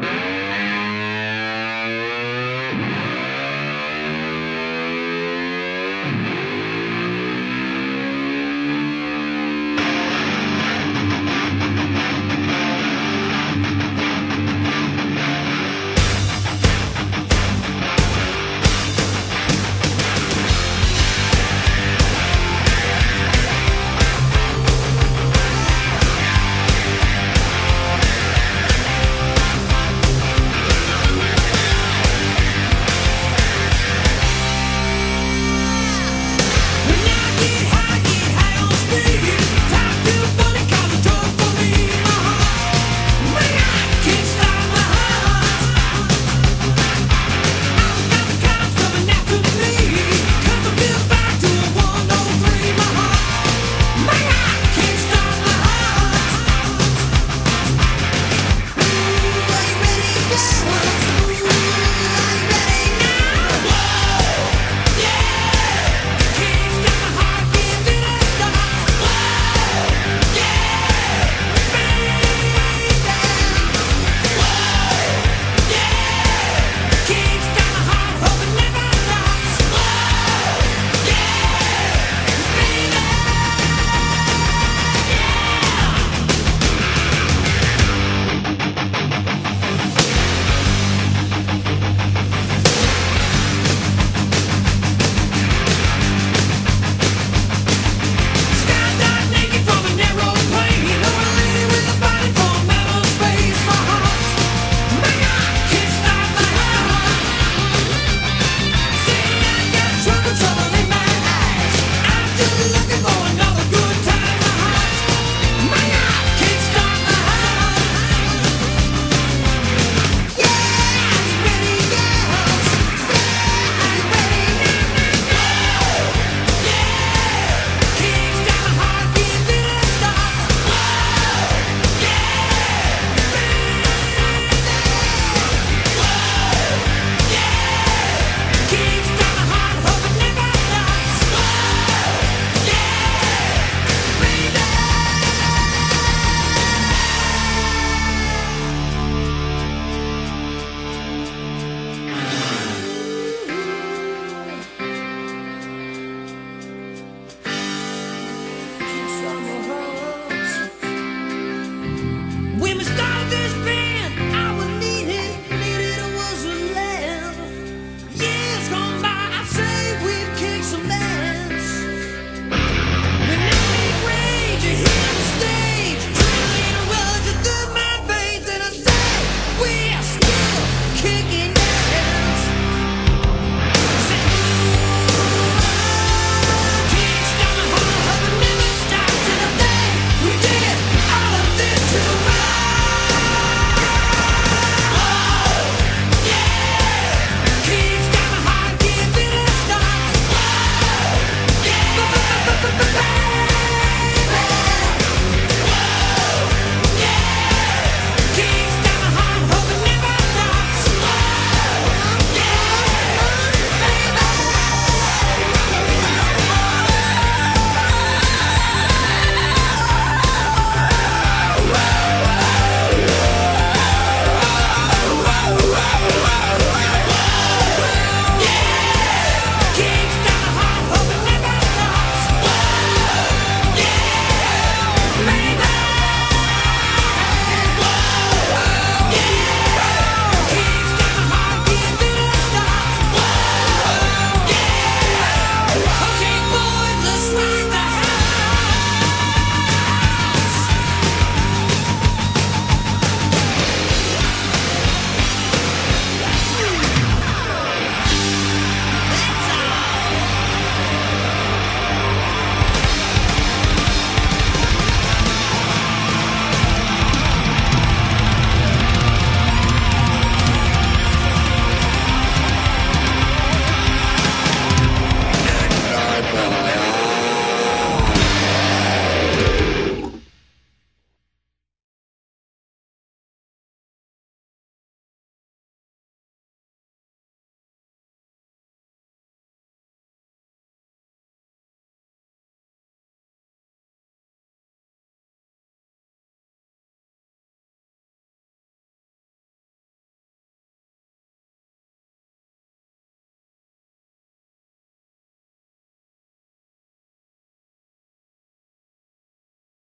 Kicking